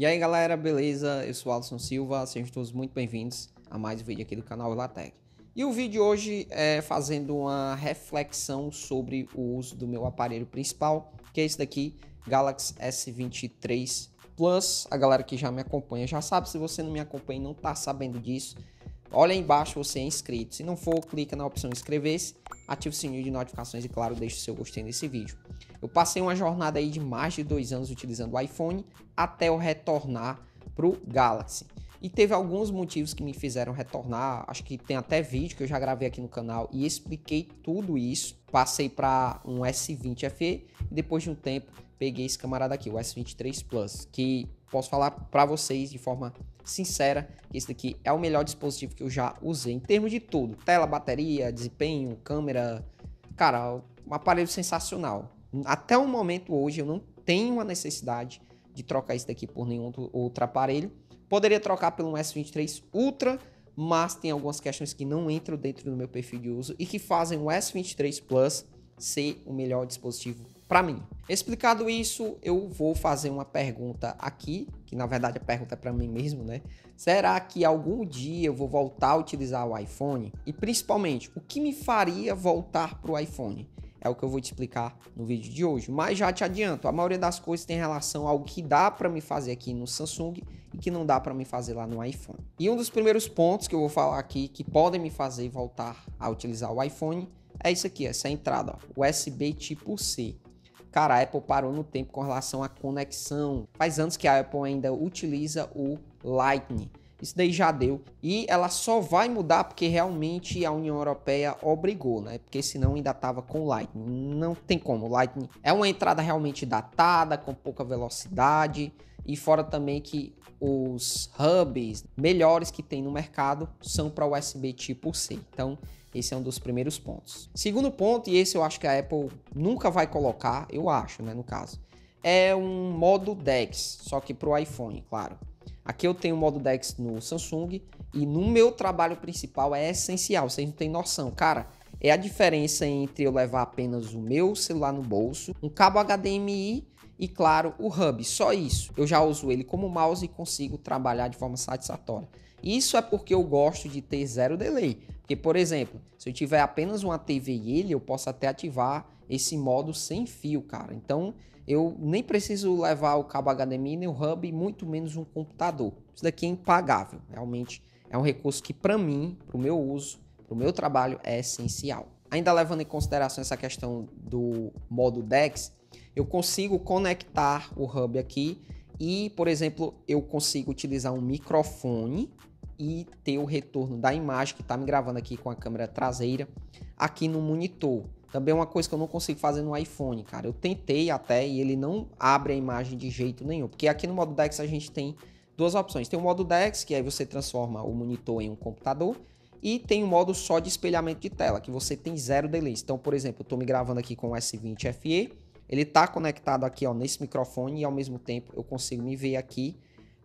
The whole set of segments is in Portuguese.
E aí galera, beleza? Eu sou Alisson Silva, sejam todos muito bem-vindos a mais um vídeo aqui do canal Elatec. E o vídeo de hoje é fazendo uma reflexão sobre o uso do meu aparelho principal, que é esse daqui, Galaxy S23 Plus. A galera que já me acompanha já sabe, se você não me acompanha e não tá sabendo disso, olha aí embaixo você é inscrito. Se não for, clica na opção inscrever-se, ative o sininho de notificações e claro, deixe o seu gostei nesse vídeo. Eu passei uma jornada aí de mais de dois anos utilizando o iPhone até eu retornar para o Galaxy. E teve alguns motivos que me fizeram retornar. Acho que tem até vídeo que eu já gravei aqui no canal e expliquei tudo isso. Passei para um S20 FE e depois de um tempo peguei esse camarada aqui, o S23 Plus, que posso falar para vocês de forma sincera que esse daqui é o melhor dispositivo que eu já usei em termos de tudo: tela, bateria, desempenho, câmera. Cara, um aparelho sensacional. Até o momento hoje eu não tenho a necessidade de trocar isso daqui por nenhum outro aparelho. Poderia trocar pelo S23 Ultra, mas tem algumas questões que não entram dentro do meu perfil de uso e que fazem o S23 Plus ser o melhor dispositivo para mim. Explicado isso, eu vou fazer uma pergunta aqui, que na verdade a pergunta é para mim mesmo, né? Será que algum dia eu vou voltar a utilizar o iPhone? E principalmente, o que me faria voltar para o iPhone? É o que eu vou te explicar no vídeo de hoje. Mas já te adianto, a maioria das coisas tem relação ao que dá para me fazer aqui no Samsung e que não dá para me fazer lá no iPhone. E um dos primeiros pontos que eu vou falar aqui que podem me fazer voltar a utilizar o iPhone é isso aqui, essa entrada, ó, USB tipo C. Cara, a Apple parou no tempo com relação à conexão. Faz anos que a Apple ainda utiliza o Lightning. Isso daí já deu. E ela só vai mudar porque realmente a União Europeia obrigou, né? Porque senão ainda tava com Lightning. Não tem como. Lightning é uma entrada realmente datada, com pouca velocidade. E fora também que os hubs melhores que tem no mercado são para USB tipo C. Então, esse é um dos primeiros pontos. Segundo ponto, e esse eu acho que a Apple nunca vai colocar, eu acho, né, no caso, é um modo DeX, só que para o iPhone, claro. Aqui eu tenho o modo DeX no Samsung e no meu trabalho principal é essencial, vocês não têm noção. Cara, é a diferença entre eu levar apenas o meu celular no bolso, um cabo HDMI e, claro, o hub. Só isso. Eu já uso ele como mouse e consigo trabalhar de forma satisfatória. Isso é porque eu gosto de ter zero delay. Porque, por exemplo, se eu tiver apenas uma TV e ele, eu posso até ativar esse modo sem fio, cara. Então, eu nem preciso levar o cabo HDMI nem o hub, muito menos um computador. Isso daqui é impagável. Realmente é um recurso que, para mim, para o meu uso, para o meu trabalho, é essencial. Ainda levando em consideração essa questão do modo DeX, eu consigo conectar o hub aqui e, por exemplo, eu consigo utilizar um microfone e ter o retorno da imagem que está me gravando aqui com a câmera traseira aqui no monitor. Também é uma coisa que eu não consigo fazer no iPhone, cara. Eu tentei até e ele não abre a imagem de jeito nenhum. Porque aqui no modo DeX a gente tem duas opções. Tem o modo DeX, que aí você transforma o monitor em um computador. E tem o modo só de espelhamento de tela, que você tem zero delay. Então, por exemplo, eu estou me gravando aqui com o S20 FE. Ele está conectado aqui ó, nesse microfone e ao mesmo tempo eu consigo me ver aqui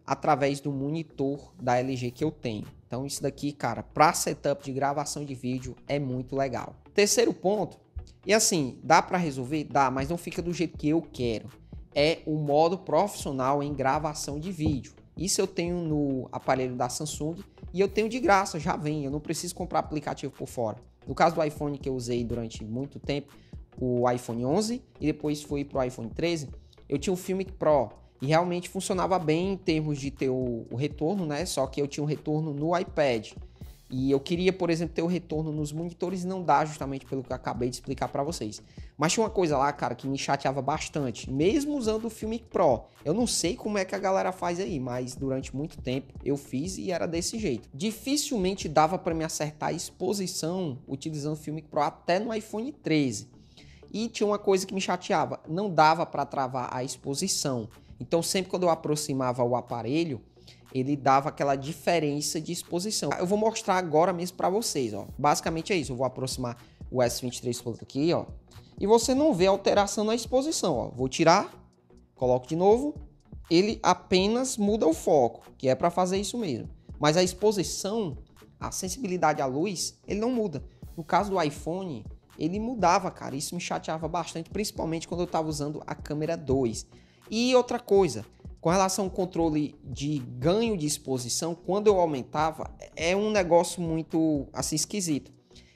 através do monitor da LG que eu tenho. Então isso daqui, cara, para setup de gravação de vídeo é muito legal. Terceiro ponto e assim, dá para resolver? Dá, mas não fica do jeito que eu quero. É o modo profissional em gravação de vídeo. Isso eu tenho no aparelho da Samsung e eu tenho de graça, já vem, eu não preciso comprar aplicativo por fora. No caso do iPhone que eu usei durante muito tempo, o iPhone 11 e depois fui pro iPhone 13, eu tinha o Filmic Pro e realmente funcionava bem em termos de ter o, o retorno, né? Só que eu tinha um retorno no iPad. E eu queria, por exemplo, ter o retorno nos monitores e não dá justamente pelo que eu acabei de explicar para vocês. Mas tinha uma coisa lá, cara, que me chateava bastante, mesmo usando o Filmic Pro. Eu não sei como é que a galera faz aí, mas durante muito tempo eu fiz e era desse jeito. Dificilmente dava para me acertar a exposição utilizando o Filmic Pro até no iPhone 13. E tinha uma coisa que me chateava, não dava para travar a exposição. Então sempre quando eu aproximava o aparelho, ele dava aquela diferença de exposição. Eu vou mostrar agora mesmo para vocês, ó. Basicamente é isso, eu vou aproximar o S23 Plus aqui, ó. E você não vê alteração na exposição, ó. Vou tirar, coloco de novo, ele apenas muda o foco, que é para fazer isso mesmo. Mas a exposição, a sensibilidade à luz, ele não muda. No caso do iPhone, ele mudava, cara. Isso me chateava bastante, principalmente quando eu estava usando a câmera 2. E outra coisa, Com relação ao controle de ganho de exposição, quando eu aumentava, é um negócio muito assim esquisito.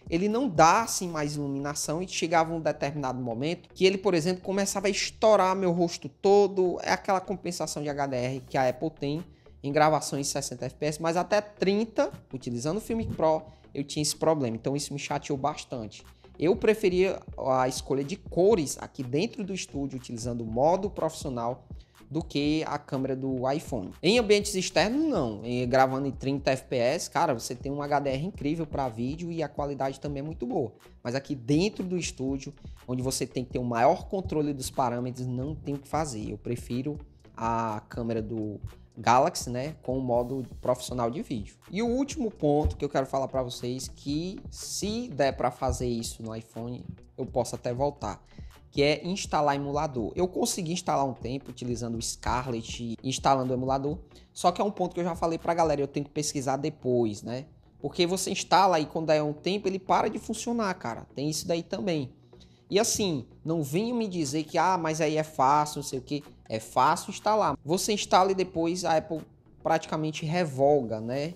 Ele não dá assim mais iluminação e chegava um determinado momento que ele, por exemplo, começava a estourar meu rosto todo. É aquela compensação de HDR que a Apple tem em gravações 60 fps, mas até 30, utilizando o Filmic Pro, eu tinha esse problema. Então isso me chateou bastante. Eu preferia a escolha de cores aqui dentro do estúdio, utilizando o modo profissional, do que a câmera do iPhone. Em ambientes externos, não. Em, gravando em 30 FPS, cara, você tem um HDR incrível para vídeo e a qualidade também é muito boa. Mas aqui dentro do estúdio, onde você tem que ter um maior controle dos parâmetros, não tem o que fazer. Eu prefiro a câmera do Galaxy, né, com o modo profissional de vídeo. E o último ponto que eu quero falar para vocês que se der para fazer isso no iPhone, eu posso até voltar, que é instalar emulador. Eu consegui instalar um tempo utilizando o Scarlett e instalando o emulador, só que é um ponto que eu já falei para a galera, eu tenho que pesquisar depois, né? Porque você instala e quando é um tempo ele para de funcionar, cara. Tem isso daí também. E assim, não venham me dizer que, ah, mas aí é fácil, não sei o que. É fácil instalar. Você instala e depois a Apple praticamente revoga, né?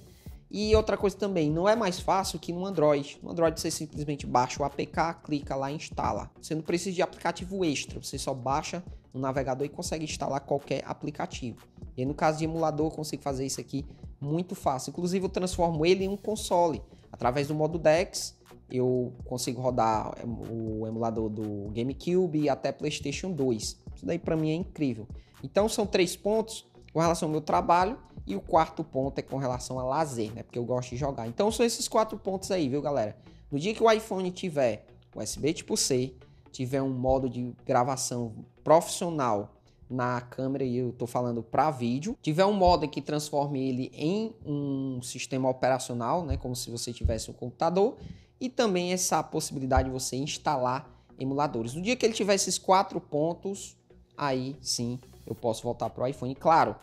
E outra coisa também, não é mais fácil que no Android. No Android você simplesmente baixa o APK, clica lá e instala. Você não precisa de aplicativo extra, você só baixa no navegador e consegue instalar qualquer aplicativo. E no caso de emulador, eu consigo fazer isso aqui muito fácil. Inclusive, eu transformo ele em um console. Através do modo DeX, eu consigo rodar o emulador do GameCube até PlayStation 2. Isso daí para mim é incrível. Então, são três pontos com relação ao meu trabalho e o quarto ponto é com relação a lazer, né? Porque eu gosto de jogar. Então são esses quatro pontos aí, viu, galera? No dia que o iPhone tiver USB tipo C, tiver um modo de gravação profissional na câmera e eu tô falando para vídeo, tiver um modo que transforme ele em um sistema operacional, né, como se você tivesse um computador, e também essa possibilidade de você instalar emuladores. No dia que ele tiver esses quatro pontos, aí sim eu posso voltar para o iPhone. Claro,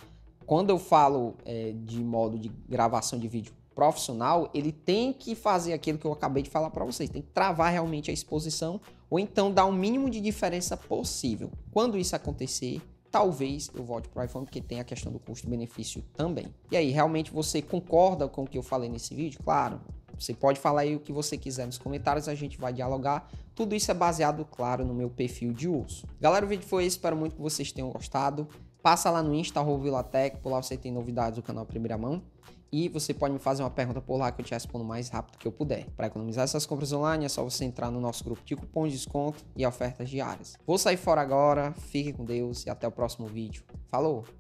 quando eu falo é, de modo de gravação de vídeo profissional, ele tem que fazer aquilo que eu acabei de falar para vocês, tem que travar realmente a exposição ou então dar o mínimo de diferença possível. Quando isso acontecer, talvez eu volte para o iPhone, porque tem a questão do custo-benefício também. E aí, realmente você concorda com o que eu falei nesse vídeo? Claro, você pode falar aí o que você quiser nos comentários, a gente vai dialogar. Tudo isso é baseado, claro, no meu perfil de uso. Galera, o vídeo foi esse, espero muito que vocês tenham gostado. Passa lá no Insta, Vilatec, por lá você tem novidades do canal Primeira Mão. E você pode me fazer uma pergunta por lá que eu te respondo o mais rápido que eu puder. Para economizar essas compras online é só você entrar no nosso grupo de cupons de desconto e ofertas diárias. Vou sair fora agora, fique com Deus e até o próximo vídeo. Falou!